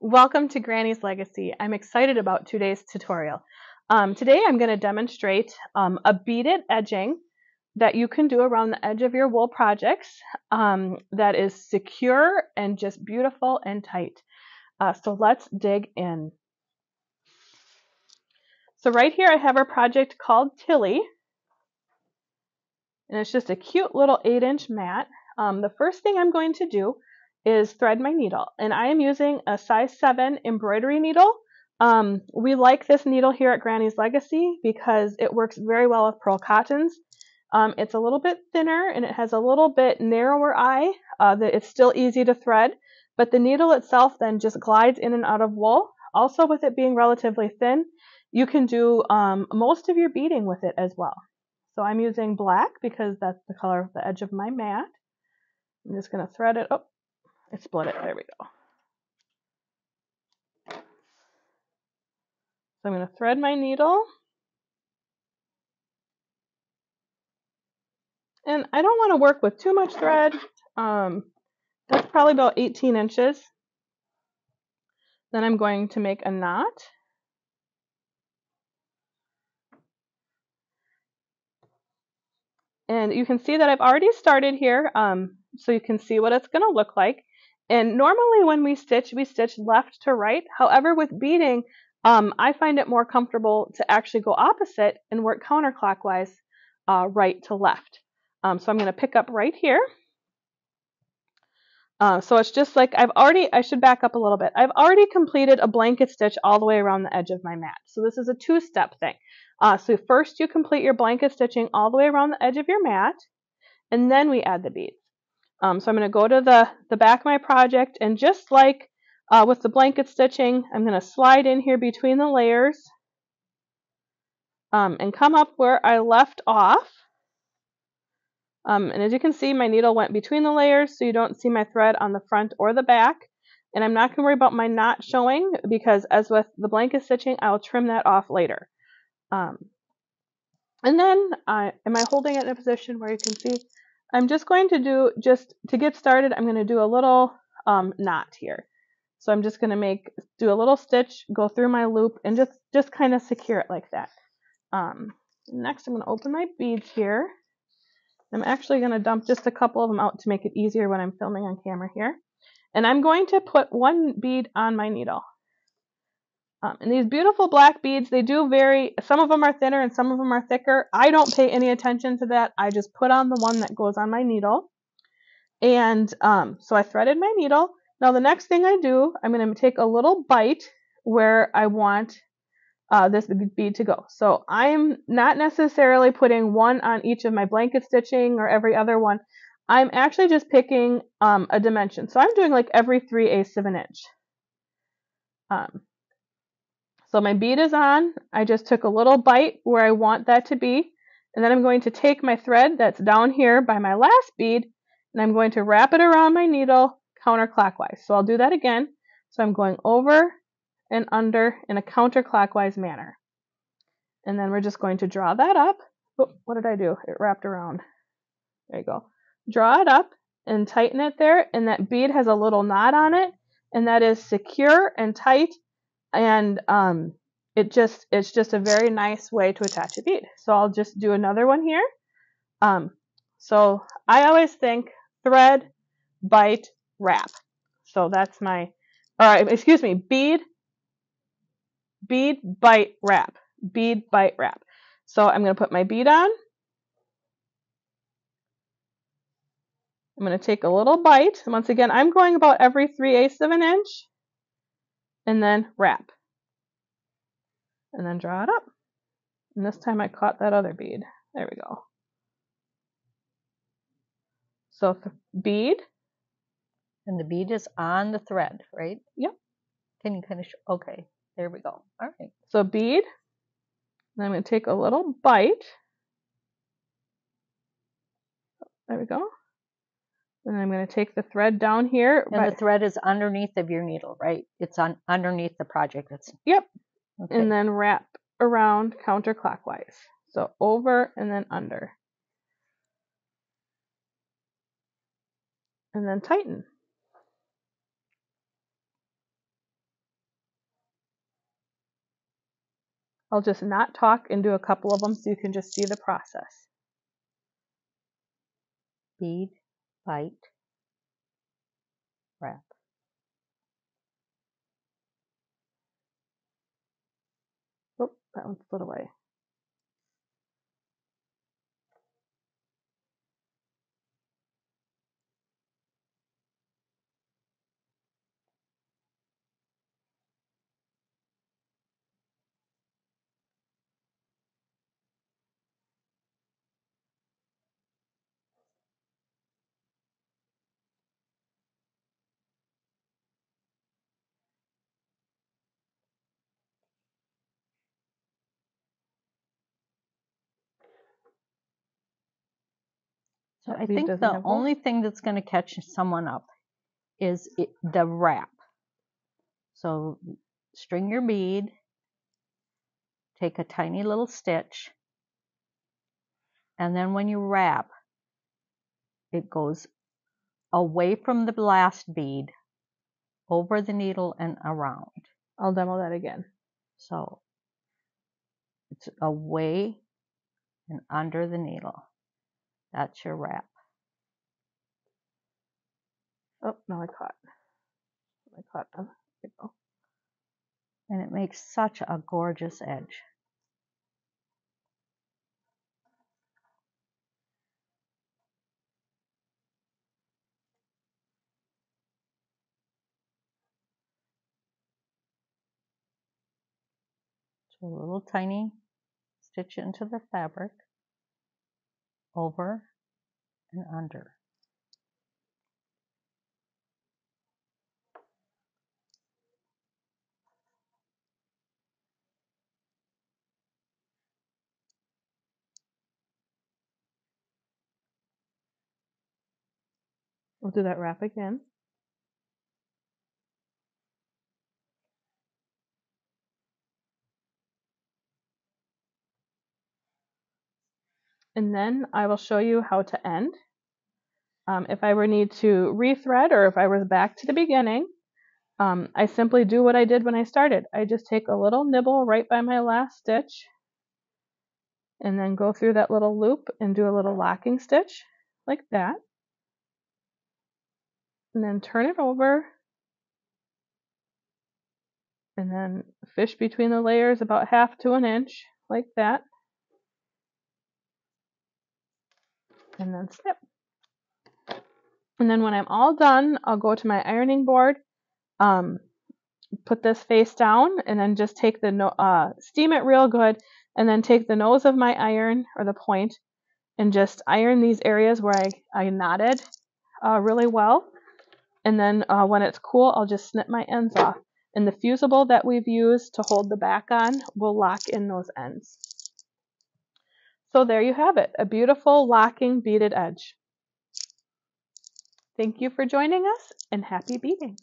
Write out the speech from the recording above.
Welcome to Granny's Legacy. I'm excited about today's tutorial. Um, today I'm going to demonstrate um, a beaded edging that you can do around the edge of your wool projects um, that is secure and just beautiful and tight. Uh, so let's dig in. So right here I have a project called Tilly. And it's just a cute little 8 inch mat. Um, the first thing I'm going to do is thread my needle. And I am using a size 7 embroidery needle. Um, we like this needle here at Granny's Legacy because it works very well with pearl cottons. Um, it's a little bit thinner and it has a little bit narrower eye. Uh, that it's still easy to thread, but the needle itself then just glides in and out of wool. Also, with it being relatively thin, you can do um, most of your beading with it as well. So I'm using black because that's the color of the edge of my mat. I'm just going to thread it. Oh, I split it. There we go. So I'm going to thread my needle. And I don't want to work with too much thread. Um, that's probably about 18 inches. Then I'm going to make a knot. And you can see that I've already started here, um, so you can see what it's going to look like. And normally when we stitch, we stitch left to right. However, with beading, um, I find it more comfortable to actually go opposite and work counterclockwise uh, right to left. Um, so I'm going to pick up right here. Uh, so it's just like I've already, I should back up a little bit. I've already completed a blanket stitch all the way around the edge of my mat. So this is a two-step thing. Uh, so first you complete your blanket stitching all the way around the edge of your mat, and then we add the beads. Um, so I'm going to go to the, the back of my project, and just like uh, with the blanket stitching, I'm going to slide in here between the layers um, and come up where I left off. Um, and as you can see, my needle went between the layers, so you don't see my thread on the front or the back. And I'm not going to worry about my knot showing because as with the blanket stitching, I'll trim that off later. Um, and then, uh, am I holding it in a position where you can see? I'm just going to do, just to get started, I'm going to do a little um, knot here. So I'm just going to make, do a little stitch, go through my loop, and just, just kind of secure it like that. Um, next, I'm going to open my beads here. I'm actually going to dump just a couple of them out to make it easier when I'm filming on camera here. And I'm going to put one bead on my needle. Um, and these beautiful black beads, they do vary. Some of them are thinner and some of them are thicker. I don't pay any attention to that. I just put on the one that goes on my needle. And um, so I threaded my needle. Now the next thing I do, I'm going to take a little bite where I want uh, this bead to go. So I'm not necessarily putting one on each of my blanket stitching or every other one. I'm actually just picking um, a dimension. So I'm doing like every 3 eighths of an inch. Um, so my bead is on. I just took a little bite where I want that to be. And then I'm going to take my thread that's down here by my last bead and I'm going to wrap it around my needle counterclockwise. So I'll do that again. So I'm going over and under in a counterclockwise manner. And then we're just going to draw that up. Oh, what did I do? It wrapped around. There you go. Draw it up and tighten it there. And that bead has a little knot on it. And that is secure and tight and um, it just it's just a very nice way to attach a bead. So I'll just do another one here. Um, so I always think thread, bite, wrap. So that's my, all right, excuse me, bead, bead, bite, wrap, bead, bite, wrap. So I'm going to put my bead on. I'm going to take a little bite. Once again, I'm going about every 3 eighths of an inch and then wrap. And then draw it up. And this time I caught that other bead. There we go. So bead. And the bead is on the thread, right? Yep. Can you kind of show? Okay, there we go. All right. So bead. And I'm going to take a little bite. There we go. And I'm going to take the thread down here. And the thread is underneath of your needle, right? It's on underneath the project. It's... Yep. Okay. And then wrap around counterclockwise. So over and then under. And then tighten. I'll just not talk and do a couple of them so you can just see the process. Bead bite, wrap. Oh, that one slid away. So I think the only thing that's going to catch someone up is it, the wrap. So string your bead, take a tiny little stitch, and then when you wrap, it goes away from the last bead, over the needle and around. I'll demo that again. So it's away and under the needle. That's your wrap. Oh, no, I caught. I caught. Oh, there we go. And it makes such a gorgeous edge. So a little tiny stitch into the fabric, over and under. We'll do that wrap again. And then I will show you how to end. Um, if I were need to rethread or if I was back to the beginning, um, I simply do what I did when I started. I just take a little nibble right by my last stitch and then go through that little loop and do a little locking stitch like that. And then turn it over and then fish between the layers about half to an inch like that. And then snip. And then when I'm all done, I'll go to my ironing board, um, put this face down, and then just take the no uh, steam it real good, and then take the nose of my iron or the point, and just iron these areas where I I knotted uh, really well. And then uh, when it's cool, I'll just snip my ends off. And the fusible that we've used to hold the back on will lock in those ends. So there you have it, a beautiful locking beaded edge. Thank you for joining us and happy beading.